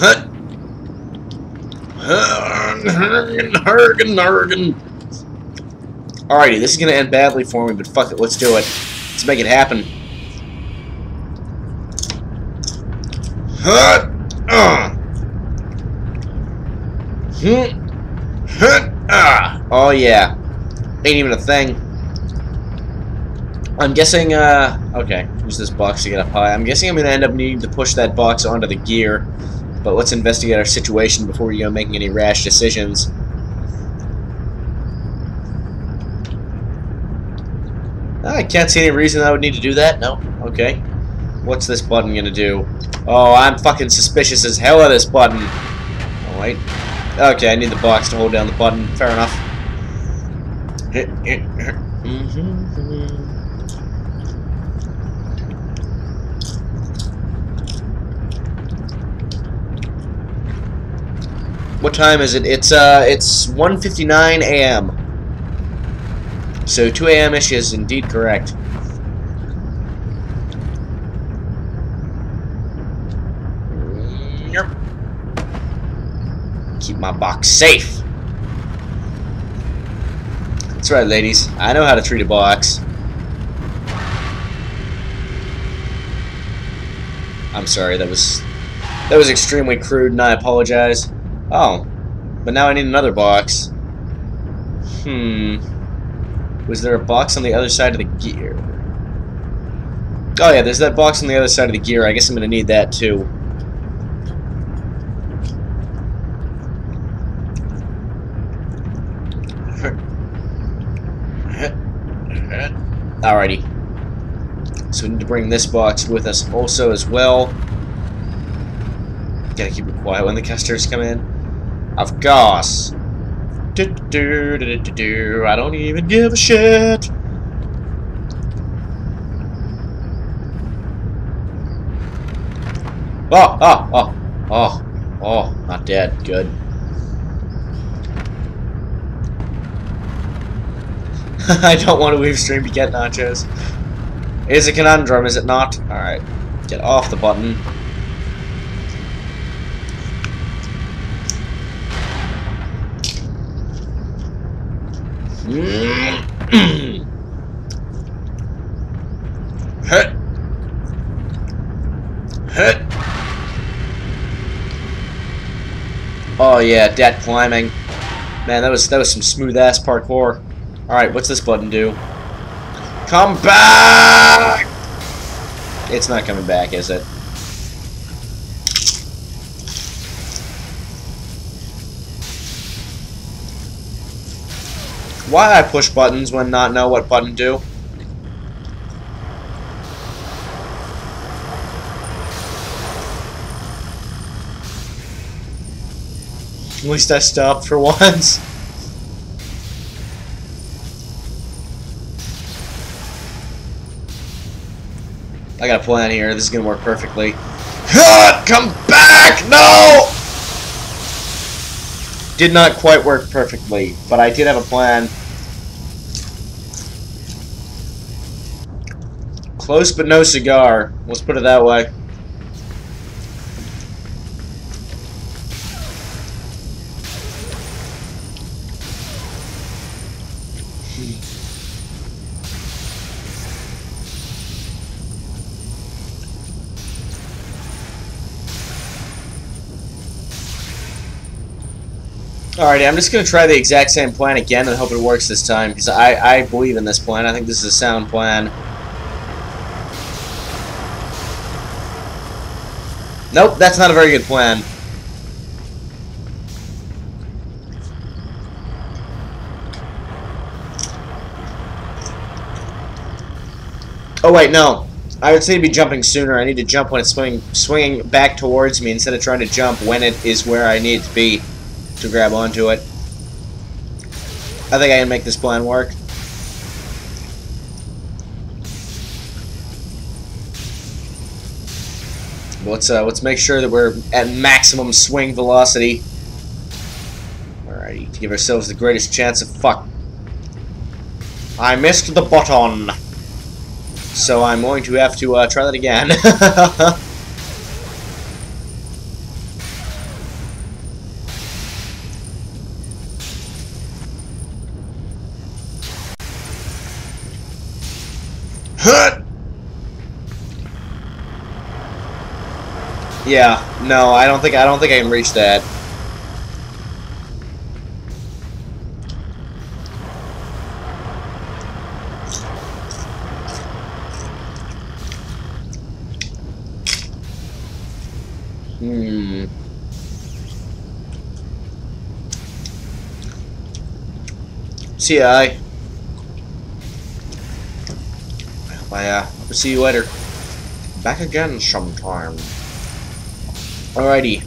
Hergen, Hergen, Hergen. Alrighty, this is gonna end badly for me, but fuck it, let's do it. Let's make it happen. Hut. Uh. Hmm. Hut. Ah. Oh yeah. Ain't even a thing. I'm guessing, uh, okay, use this box to get up high. I'm guessing I'm to end up needing to push that box onto the gear, but let's investigate our situation before we go making any rash decisions. I can't see any reason I would need to do that, no, okay. What's this button to do? Oh, I'm fucking suspicious as hell of this button. Oh, wait. Okay, I need the box to hold down the button, fair enough. Mm-hmm. What time is it? It's uh, it's 1:59 a.m. So 2 a.m. ish is indeed correct. Yep. Keep my box safe. That's right, ladies. I know how to treat a box. I'm sorry, that was that was extremely crude, and I apologize. Oh, but now I need another box. Hmm. Was there a box on the other side of the gear? Oh yeah, there's that box on the other side of the gear. I guess I'm going to need that too. Alrighty. So we need to bring this box with us also as well. Gotta keep it quiet when the customers come in. Of course. Do, do, do, do, do, I don't even give a shit. Oh, oh, oh, oh, oh, not dead. Good. I don't want to weave stream to get nachos. It is a conundrum, is it not? Alright. Get off the button. Oh yeah, dead climbing. Man, that was that was some smooth ass parkour. Alright, what's this button do? Come back! It's not coming back, is it? Why I push buttons when not know what button do? At least I stopped for once. I got a plan here. This is gonna work perfectly. Come back! No! Did not quite work perfectly, but I did have a plan. Close but no cigar. Let's put it that way. Alrighty, I'm just going to try the exact same plan again and hope it works this time, because I, I believe in this plan. I think this is a sound plan. Nope, that's not a very good plan. Oh wait, no. I would say to be jumping sooner. I need to jump when it's swinging, swinging back towards me instead of trying to jump when it is where I need to be to grab onto it. I think I can make this plan work. Let's uh, let's make sure that we're at maximum swing velocity. Alrighty, to give ourselves the greatest chance of fuck. I missed the button, so I'm going to have to uh, try that again. Hut! Yeah, no, I don't think I don't think I can reach that. Hmm. See I. I uh, will see you later. Back again sometime. Alrighty.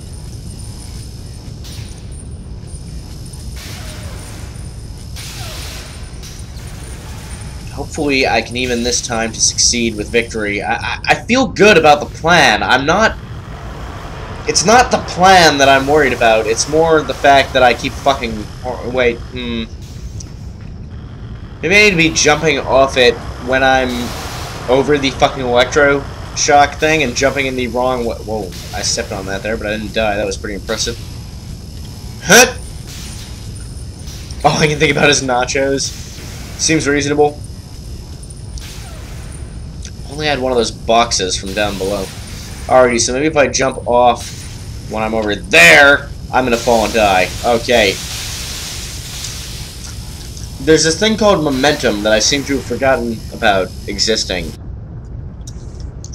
Hopefully I can even this time to succeed with victory. I, I, I feel good about the plan. I'm not... It's not the plan that I'm worried about. It's more the fact that I keep fucking... Wait, hmm... Maybe I need to be jumping off it when I'm over the fucking electro shock thing and jumping in the wrong way. Whoa, I stepped on that there, but I didn't die. That was pretty impressive. Hut! All I can think about is nachos. Seems reasonable. Only had one of those boxes from down below. Alrighty, so maybe if I jump off when I'm over there, I'm gonna fall and die. Okay. There's this thing called momentum that I seem to have forgotten about existing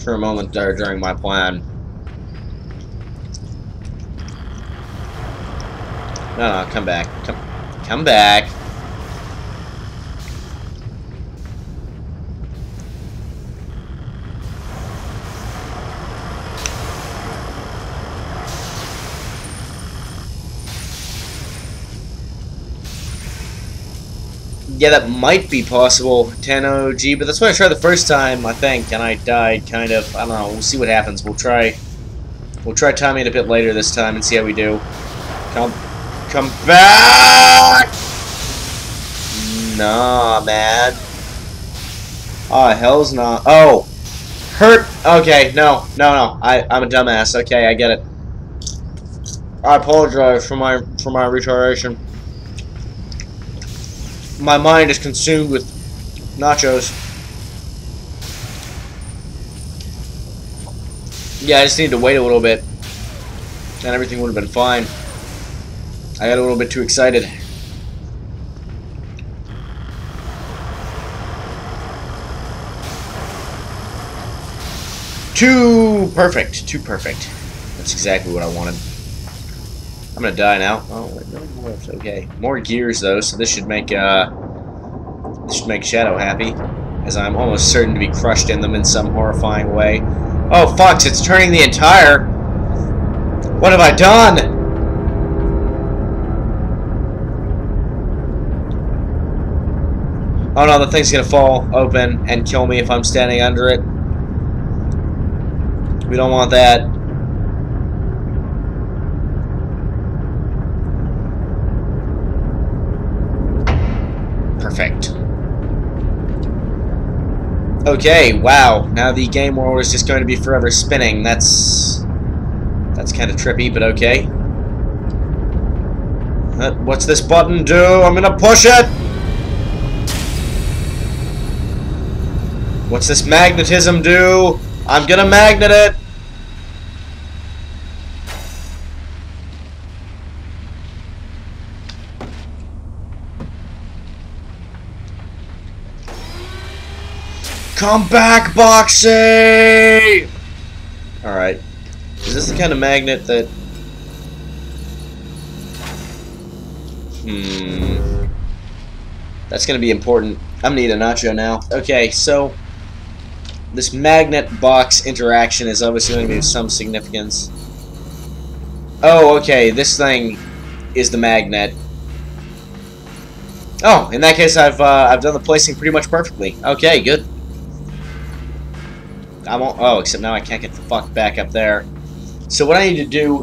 for a moment there during my plan. No, no, come back. Come, come back. Yeah, that might be possible, 10 OG, but that's what I tried the first time, I think, and I died, kind of. I don't know, we'll see what happens. We'll try, we'll try timing it a bit later this time and see how we do. Come, come back! Nah, man. Oh, hell's not. Oh! Hurt! Okay, no, no, no. I, I'm a dumbass. Okay, I get it. I apologize for my, for my retardation my mind is consumed with nachos. Yeah, I just need to wait a little bit. And everything would have been fine. I got a little bit too excited. Too perfect. Too perfect. That's exactly what I wanted. I'm gonna die now. Oh, no more. Okay. More gears though, so this should make uh, this should make Shadow happy, as I'm almost certain to be crushed in them in some horrifying way. Oh, fucks! It's turning the entire. What have I done? Oh no, the thing's gonna fall open and kill me if I'm standing under it. We don't want that. Perfect. Okay, wow. Now the game world is just going to be forever spinning. That's... That's kind of trippy, but okay. Uh, what's this button do? I'm gonna push it! What's this magnetism do? I'm gonna magnet it! Come back, Boxy! Alright. Is this the kind of magnet that... Hmm... That's gonna be important. I'm gonna eat a nacho now. Okay, so... This magnet box interaction is obviously to be of some significance. Oh, okay, this thing is the magnet. Oh, in that case, I've uh, I've done the placing pretty much perfectly. Okay, good. I won't. Oh, except now I can't get the fuck back up there. So what I need to do...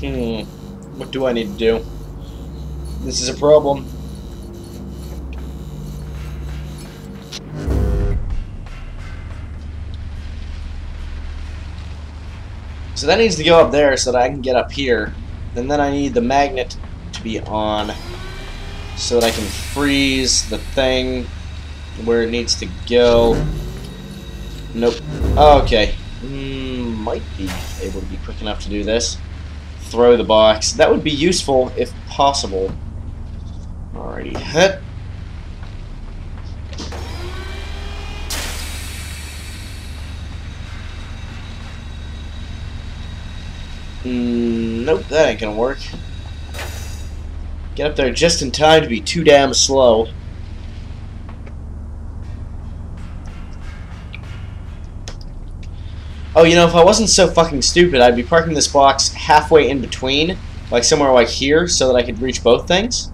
Hmm. What do I need to do? This is a problem. So that needs to go up there so that I can get up here. And then I need the magnet to be on so that I can freeze the thing where it needs to go. Nope. Okay. Mm, might be able to be quick enough to do this. Throw the box. That would be useful if possible. Alrighty. Hit. Mm, nope, that ain't gonna work. Get up there just in time to be too damn slow. Oh, you know, if I wasn't so fucking stupid, I'd be parking this box halfway in between, like somewhere like here, so that I could reach both things.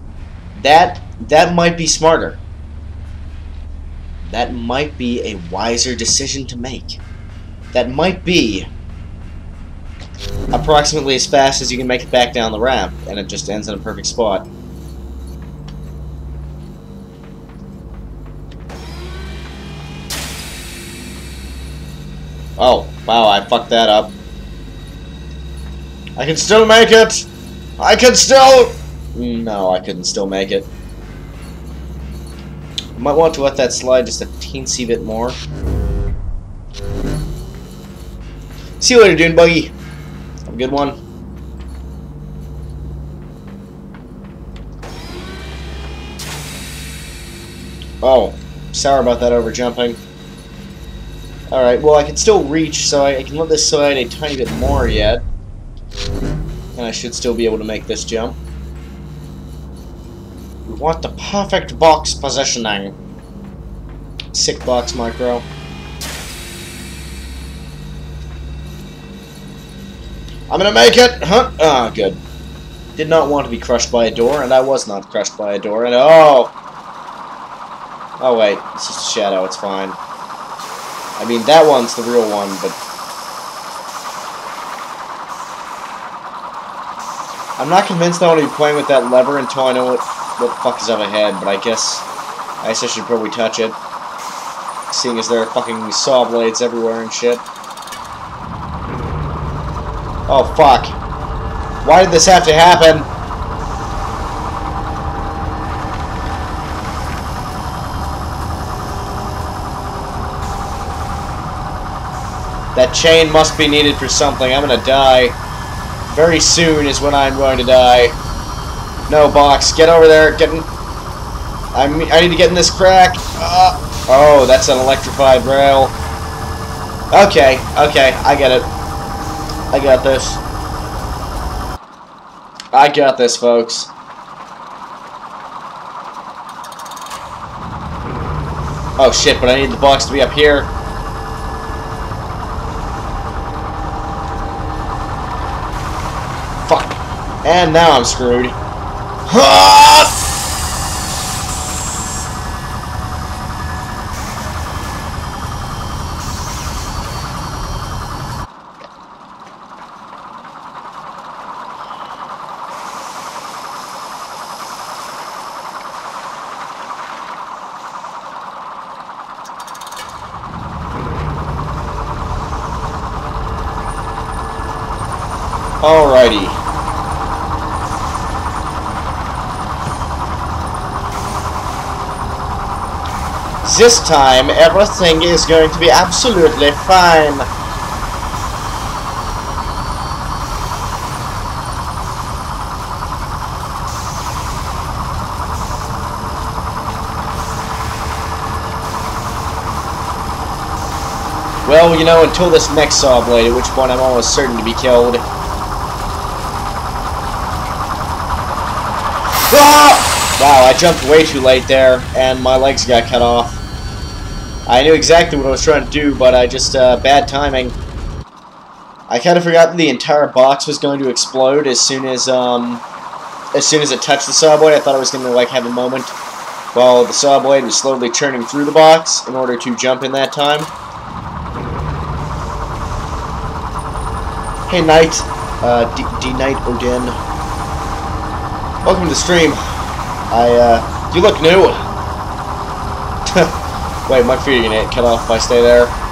That, that might be smarter. That might be a wiser decision to make. That might be approximately as fast as you can make it back down the ramp, and it just ends in a perfect spot. Oh, wow, I fucked that up. I can still make it! I can still... No, I couldn't still make it. I might want to let that slide just a teensy bit more. See you later, Dune Buggy. Have a good one. Oh, sorry about that over jumping. Alright, well I can still reach, so I, can let this slide a tiny bit more yet. And I should still be able to make this jump. We want the perfect box positioning. Sick box micro. I'm gonna make it! Huh? Ah, oh, good. Did not want to be crushed by a door, and I was not crushed by a door, and oh! Oh wait, it's just a shadow, it's fine. I mean, that one's the real one, but... I'm not convinced I want to be playing with that lever until I know what, what the fuck is up ahead, but I guess... I guess I should probably touch it. Seeing as there are fucking saw blades everywhere and shit. Oh, fuck. Why did this have to happen? That chain must be needed for something. I'm gonna die. Very soon is when I'm going to die. No, box. Get over there. Get in. I'm, I need to get in this crack. Uh, oh, that's an electrified rail. Okay, okay. I get it. I got this. I got this, folks. Oh shit, but I need the box to be up here. And now I'm screwed. Alrighty. This time, everything is going to be absolutely fine. Well, you know, until this next saw blade, at which point I'm almost certain to be killed. Ah! Wow, I jumped way too late there, and my legs got cut off. I knew exactly what I was trying to do, but I just, uh, bad timing. I kind of forgot that the entire box was going to explode as soon as, um, as soon as it touched the blade. I thought I was going to, like, have a moment while the blade was slowly churning through the box in order to jump in that time. Hey, Knight. Uh, D-Knight Odin. Welcome to the stream. I, uh, you look new. Wait, my feet are gonna get cut off if I stay there.